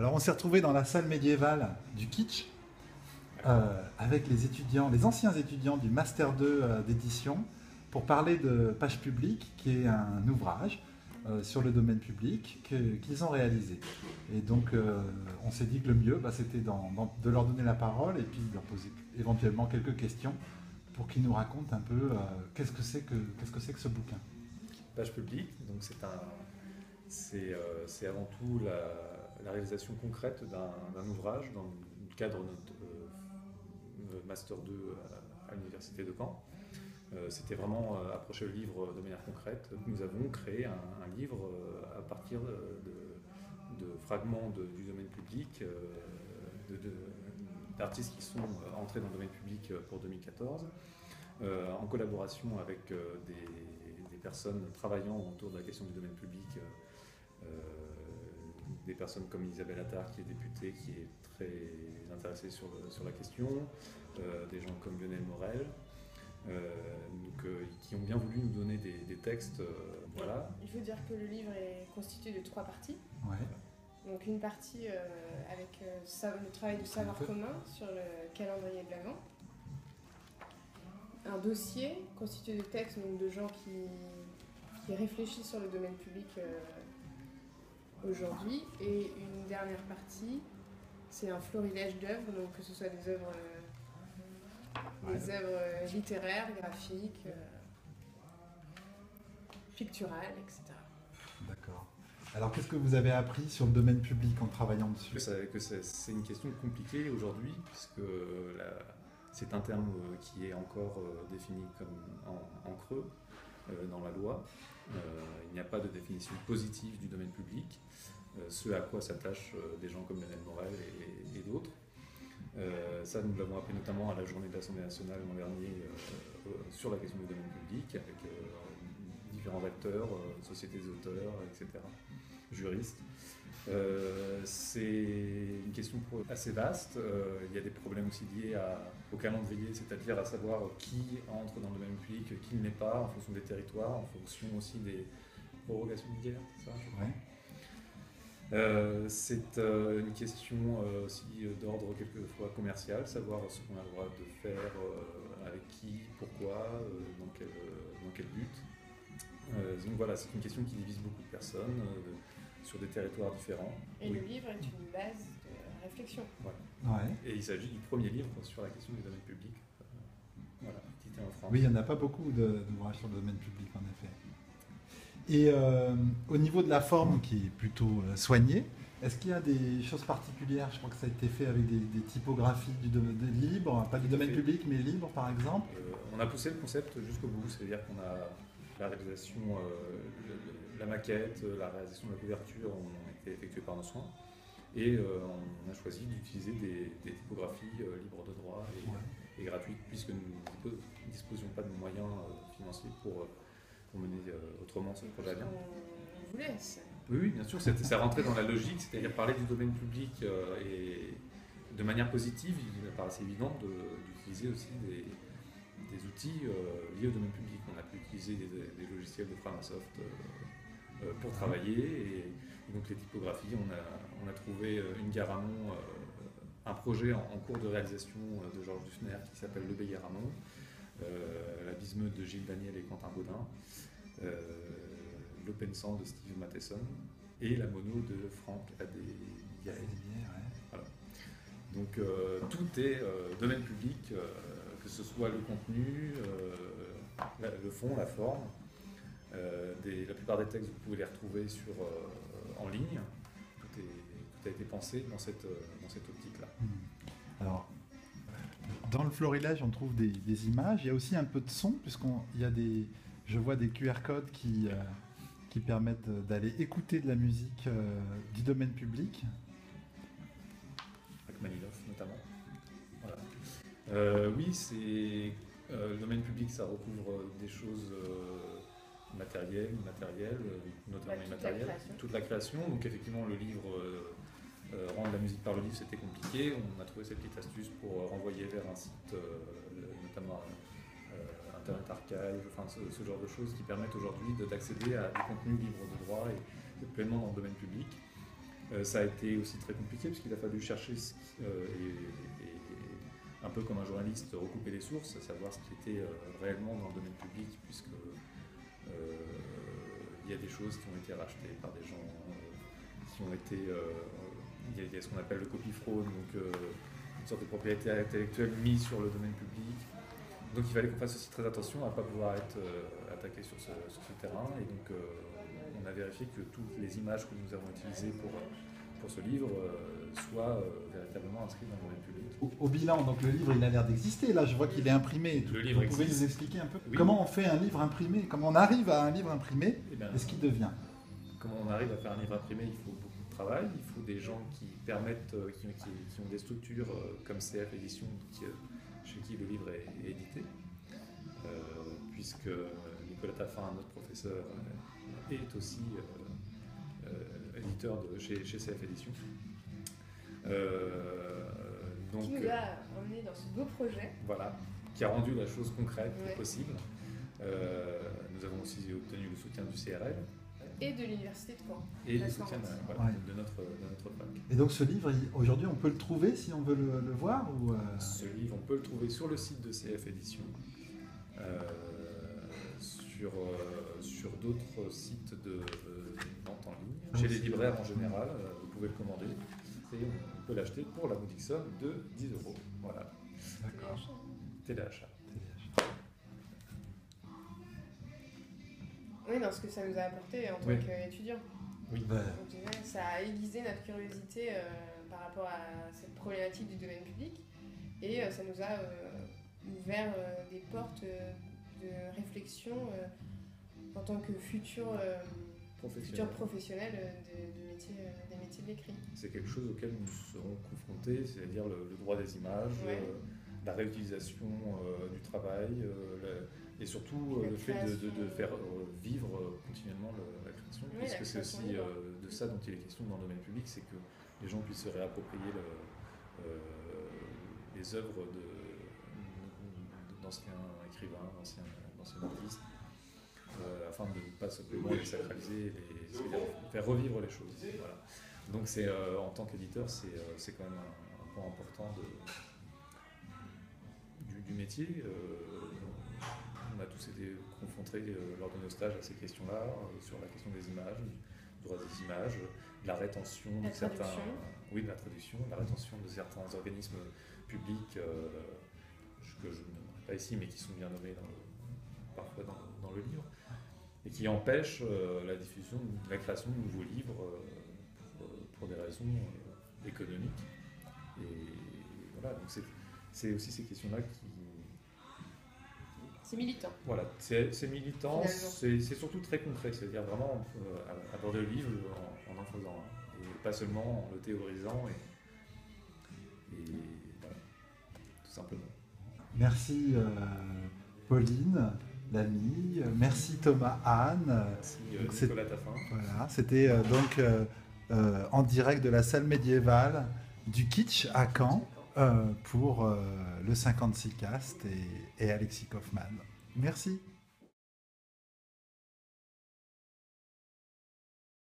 Alors on s'est retrouvé dans la salle médiévale du Kitsch euh, avec les étudiants, les anciens étudiants du Master 2 euh, d'édition pour parler de Page Publique, qui est un ouvrage euh, sur le domaine public qu'ils ont réalisé. Et donc on s'est dit que le mieux, bah, c'était de leur donner la parole et puis de leur poser éventuellement quelques questions pour qu'ils nous racontent un peu qu'est-ce que c'est que, qu'est-ce que que ce bouquin. Page publique, donc c'est un, c'est avant tout la, la réalisation concrète d'un, ouvrage dans le cadre de notre euh, master 2 à, l'université de Caen. Euh, c'était vraiment euh, approcher le livre de manière concrète. Nous avons créé un, livre à partir de, fragments du domaine public, d'artistes qui sont entrés dans le domaine public pour 2014, euh, en collaboration avec des, personnes travaillant autour de la question du domaine public, des personnes comme Isabelle Attard, qui est députée, qui est très intéressée sur, le- sur la question, euh, des gens comme Lionel Morel, euh, donc, euh, qui ont bien voulu nous donner des, des textes. euh, voilà. Il faut dire que le livre est constitué de trois parties. Ouais. Donc une partie euh, avec euh, le travail de savoir commun sur le calendrier de l'Avent. Un dossier constitué de textes, donc de gens qui, qui réfléchissent sur le domaine public euh, aujourd'hui. Et une dernière partie, c'est un florilège d'œuvres, donc que ce soit des œuvres, euh, des œuvres euh, littéraires, graphiques, euh, picturales, etc. D'accord. Alors qu'est-ce que vous avez appris sur le domaine public en travaillant dessus? Que, ça- que c'est c'est une question compliquée aujourd'hui, puisque la- c'est un terme qui est encore défini comme en, en creux dans la loi. Euh, il n'y a pas de définition positive du domaine public, euh, ce à quoi s'attachent euh, des gens comme Lionel Morel et, d'autres. Euh, ça, nous l'avons appris notamment à la journée de l'Assemblée nationale l'an dernier euh, euh, sur la question du domaine public, avec euh, différents acteurs, euh, sociétés des auteurs, etc., juristes. Euh, c'est une question assez vaste. Euh, il y a des problèmes aussi liés à- au calendrier, c'est-à-dire à savoir qui entre dans le domaine public, qui ne l'est pas, en fonction des territoires, en fonction aussi des prorogations de guerre, c'est ça Ouais. euh, c'est une question aussi d'ordre quelquefois commercial, savoir ce qu'on a le droit de faire, avec qui, pourquoi, dans, quel, dans quel but. Donc voilà, c'est une question qui divise beaucoup de personnes de- sur des territoires différents. Et Oui. le livre est une base de réflexion. Ouais. Et il s'agit du premier livre sur la question du domaine public. euh, voilà, édité en France. Oui, il n'y en a pas beaucoup de- d'ouvrages sur le domaine public, en effet. Et euh, au niveau de la forme, qui est plutôt euh, soignée, est-ce qu'il y a des choses particulières? Je crois que ça a été fait avec des, des typographies du domaine libre, pas du domaine fait. public, mais libre, par exemple. Euh, on a poussé le concept jusqu'au bout, c'est-à-dire qu'on a la réalisation, euh, le- la maquette, euh, la réalisation de la couverture ont été effectuées par nos soins. Et euh, on a choisi d'utiliser des, des typographies euh, libres de droit et, Ouais. et gratuites, puisque nous ne disposions pas de moyens euh, financiers pour, pour mener euh, autrement ce projet à bien. On vous laisse. Oui, oui, bien sûr, ça rentrait dans la logique, c'est-à-dire parler du domaine public euh, et de manière positive, il me paraissait évident de- d'utiliser aussi des, des outils euh, liés au domaine public. On a pu utiliser des, des logiciels de Framasoft pour travailler, et, et donc les typographies, on a, on a trouvé euh, une Garamond, euh, un projet en, en cours de réalisation euh, de Georges Dufner qui s'appelle Le Garamond, euh, la bismeute de Gilles Daniel et Quentin Baudin, euh, l'Open Sang de Steve Matheson et la mono de Franck. Ouais. Donc euh, tout est euh, domaine public, euh, que ce soit le contenu, euh, la- le fond, la forme. Euh, des- la plupart des textes, vous pouvez les retrouver sur, euh, en ligne. Tout, est- tout a été pensé dans cette, euh, dans cette optique-là. Hmm. Alors, dans le florilège, on trouve des, des images. Il y a aussi un peu de son, puisqu'il y a des, je vois des QR codes qui, euh, qui permettent d'aller écouter de la musique euh, du domaine public. Rachmaninoff notamment. Voilà. Euh, oui, c'est le domaine public, ça recouvre des choses matérielles, immatérielles, euh, notamment Bah, toute la immatérielles, création. toute la création. Donc effectivement, le livre, euh, euh, rendre la musique par le livre, c'était compliqué. On a trouvé cette petite astuce pour renvoyer vers un site, notamment Internet Archive, enfin ce, ce genre de choses qui permettent aujourd'hui de- d'accéder à des contenus libres de droit et, et pleinement dans le domaine public. Euh, ça a été aussi très compliqué parce qu'il a fallu chercher ce qui- euh, et, et- un peu comme un journaliste recouper les sources, savoir ce qui était euh, réellement dans le domaine public puisque il y a des choses qui ont été rachetées par des gens euh, qui ont été euh, il y a- ce qu'on appelle le copy fraude donc euh, une sorte de propriété intellectuelle mise sur le domaine public donc il fallait qu'on fasse aussi très attention à ne pas pouvoir être attaqué sur ce, terrain. Et donc on a vérifié que toutes les images que nous avons utilisées pour, pour ce livre euh, soient euh, véritablement inscrites dans le public. Au, au bilan, donc le livre, il a l'air d'exister. Là, je vois qu'il est imprimé. Le livre Vous pouvez existe. nous expliquer un peu Oui. comment on fait un livre imprimé Comment on arrive à un livre imprimé Eh bien, et ce qu'il devient comment on arrive à faire un livre imprimé Il faut beaucoup de travail, il faut des gens qui permettent, euh, qui, qui- qui ont des structures comme CF Édition, qui, chez qui le livre est, est édité, Euh, puisque Nicolas Taffin, notre professeur, est aussi éditeur de, chez, chez CF Édition. Euh, donc, Qui nous a emmenés dans ce beau projet. voilà, qui a rendu la chose concrète Ouais. possible. Euh, nous avons aussi obtenu le soutien du CRL Et de l'université de Caen. et le soutien de, Florence. voilà, Ouais. de notre, de notre fac. Et donc ce livre, aujourd'hui, on peut le trouver si on veut le, le voir ou, euh, Ce livre, on peut le trouver sur le site de CF Édition, euh, sur, euh, sur d'autres sites de, euh, vente en ligne, Ah, chez les libraires en général, euh, vous pouvez le commander et on peut l'acheter pour la modique somme de 10 euros. Voilà, D'accord. téléachat. Oui, dans ce que ça nous a apporté en tant Oui. qu'étudiants. Oui, Ben, dirait, Ça a aiguisé notre curiosité euh, par rapport à cette problématique du domaine public et euh, ça nous a euh, ouvert euh, des portes euh, de réflexion euh, en tant que futurs euh, professionnel. futurs professionnels euh, de- de métier, des métiers de l'écrit. C'est quelque chose auquel nous serons confrontés, c'est-à-dire le, le droit des images, Ouais. euh, la réutilisation euh, du travail, euh, et surtout le fait de, de- faire vivre continuellement le- la création, la puisque c'est aussi de ça dont il est question dans le domaine public, c'est que les gens puissent se réapproprier le- les œuvres de- d'anciens écrivains, d'anciens artistes, euh, afin de ne pas simplement les sacraliser, les, faire revivre les choses. Voilà. Donc c'est euh, en tant qu'éditeur, c'est euh, quand même un, un point important de, du, du métier. On a tous été confrontés lors de nos stages à ces questions-là, sur la question des images, du droit des images, de la rétention La de certains, oui, de la traduction, de la rétention de certains organismes publics euh, que je ne pas ici, mais qui sont bien nommés dans le- parfois dans, dans le livre, et qui empêchent euh, la diffusion, la création de nouveaux livres euh, pour, euh, pour des raisons économiques. Et voilà, donc c'est- aussi ces questions-là qui, C'est militant. voilà, c'est militant, c'est surtout très concret, c'est-à-dire vraiment aborder le livre en en, en faisant un, et pas seulement en le théorisant, et, et voilà, tout simplement. Merci euh, Pauline, l'ami. Merci Thomas Anne. Merci euh, Nicolas Taffin. Voilà, c'était euh, donc euh, en direct de la salle médiévale du Kitsch à Caen pour le 56 cast et, et Alexis Kaufmann. Merci.